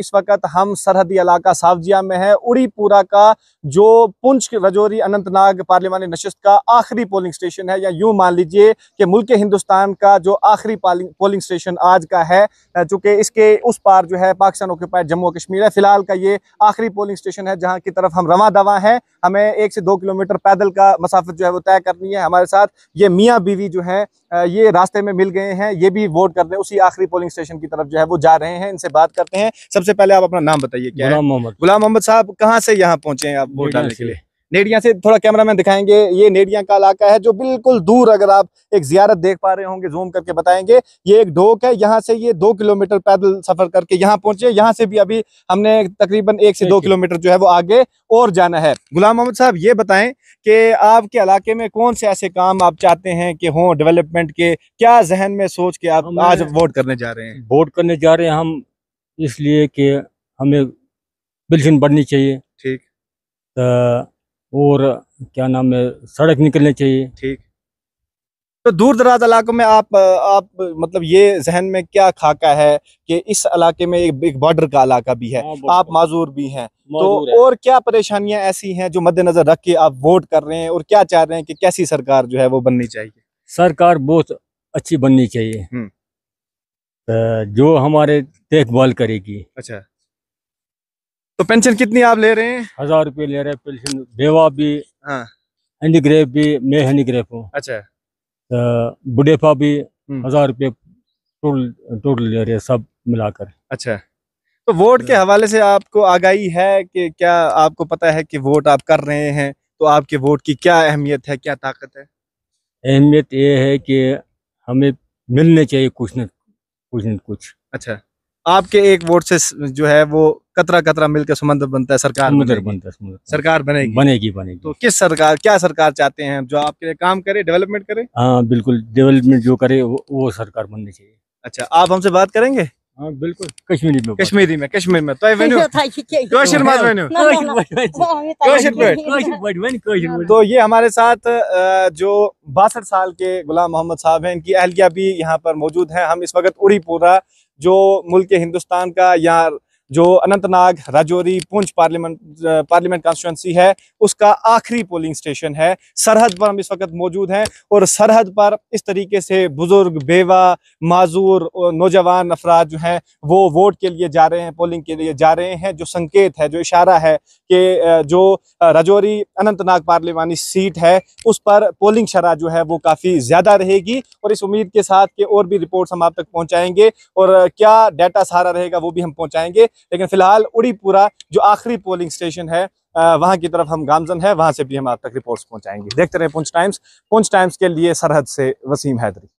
इस वक्त हम सरहदी इलाका सावजिया में है। उड़ीपुरा का जो पुंछ रजौरी अनंतनाग पार्लिमानी नशस्त का आखिरी पोलिंग स्टेशन है, या यूँ मान लीजिए कि मुल्क हिंदुस्तान का जो आखिरी पोलिंग स्टेशन आज का है चूँकि इसके उस पार जो है पाकिस्तान ऑक्यूपाइड जम्मू कश्मीर है। फ़िलहाल का ये आखिरी पोलिंग स्टेशन है, जहाँ की तरफ़ हम रवा दवा हैं। हमें एक से दो किलोमीटर पैदल का मसाफत जो है वो तय करनी है। हमारे साथ ये मियाँ बीवी जो है ये रास्ते में मिल गए हैं ये भी वोट कर रहे हैं उसी आखिरी पोलिंग स्टेशन की तरफ़ जो है वो जा रहे हैं इनसे बात करते हैं। सबसे पहले आप अपना नाम बताइए क्या गुलाम मोहम्मद। गुलाम मोहम्मद साहब कहाँ से यहाँ पहुँचे हैं आप वोट डालने के लिए? नेडिया से थोड़ा कैमरा मैन दिखाएँगे। ये नेडिया का इलाका है जो बिल्कुल दूर अगर आप एक जियारत देख पा रहे होंगे जूम करके बताएँगे। ये एक ढोक है यहाँ से ये दो किलोमीटर पैदल सफ़र करके यहाँ पहुँचे। यहाँ से भी अभी हमने तकरीबन एक से दो किलोमीटर जो है वो आगे और जाना है। गुलाम मोहम्मद साहब ये बताएँ कि आपके इलाके में कौन से ऐसे काम आप चाहते हैं कि हों डेवलपमेंट के? क्या जहन में सोच के आप आज वोट करने जा रहे हैं? वोट करने जा रहे हैं हम इसलिए कि हमें पेंशन बढ़नी चाहिए। ठीक। और क्या नाम है सड़क निकलनी चाहिए। ठीक। तो दूर दराज इलाकों में आप आप मतलब ये जहन में क्या खाका है कि इस इलाके में एक, एक बॉर्डर का इलाका भी है हाँ, आप माजूर भी हैं। तो और क्या परेशानियाँ ऐसी हैं जो मद्देनजर रख के आप वोट कर रहे हैं और क्या चाह रहे हैं कि कैसी सरकार जो है वो बननी चाहिए? सरकार बहुत अच्छी बननी चाहिए। हम्म। जो हमारे देखभाल करेगी। अच्छा। तो पेंशन कितनी आप ले रहे हैं? हज़ार रुपये ले रहे हैं पेंशन। बेवा भी हाँ। भी मैं हैंडीक्रेफ हूँ। अच्छा। तो बुढ़ेपा भी हम्म। हज़ार रुपये टोटल टोटल ले रहे हैं सब मिलाकर। अच्छा। तो वोट के हवाले से आपको आगाही है कि क्या आपको पता है कि वोट आप कर रहे हैं? तो आपके वोट की क्या अहमियत है क्या ताकत है? अहमियत ये है कि हमें मिलने चाहिए कुछ न कुछ न कुछ। अच्छा। आपके एक वोट से जो है वो कतरा कतरा मिलकर समुद्र बनता है सरकार बनता है समुद्र। सरकार बनेगी। बनेगी बनेगी। तो किस सरकार क्या सरकार चाहते हैं जो आपके लिए काम करे डेवलपमेंट करे? हाँ बिल्कुल डेवलपमेंट जो करे वो, वो सरकार बननी चाहिए। अच्छा आप हमसे बात करेंगे? हाँ बिल्कुल कश्मीरी में कश्मीरी में कश्मीर में। तो तो ये हमारे साथ जो बासठ साल के गुलाम मोहम्मद साहब हैं इनकी अहलिया भी यहाँ पर मौजूद हैं। हम इस वक्त उड़ीपुरा जो मुल्क हिंदुस्तान का या जो Anantnag, Rajouri, Poonch parliament parliament constituency है, उसका आखिरी पोलिंग स्टेशन है। सरहद पर हम इस वक्त मौजूद हैं और सरहद पर इस तरीके से बुज़ुर्ग, बेवा, माजूर नौजवान अफराद जो हैं, वो वोट के लिए जा रहे हैं पोलिंग के लिए जा रहे हैं, जो संकेत है, जो इशारा है कि जो राजौरी अनंतनाग पार्लियामानी सीट है, उस पर पोलिंग शरह जो है, वो काफ़ी ज़्यादा रहेगी और इस उम्मीद के साथ कि और भी रिपोर्ट्स हम आप तक पहुँचाएँगे और क्या डाटा सारा रहेगा वो भी हम पहुँचाएँगे। लेकिन फ़िलहाल उड़ीपुरा, जो आखिरी पोलिंग स्टेशन है वहाँ की तरफ़ हम गामजन है, वहाँ से भी हम आप तक रिपोर्ट्स पहुंचाएँगे। देखते रहे पुंछ टाइम्स पुंछ टाइम्स के लिए सरहद से वसीम हैदरी।